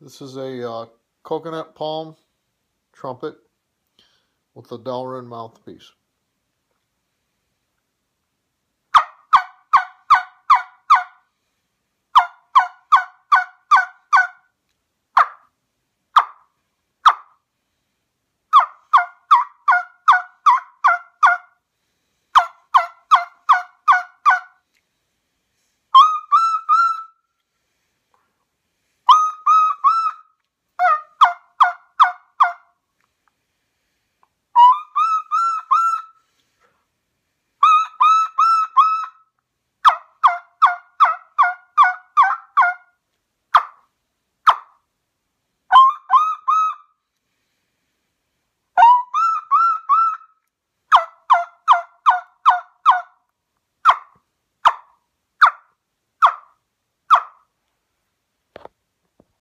This is a uh, coconut palm trumpet with a Delrin mouthpiece.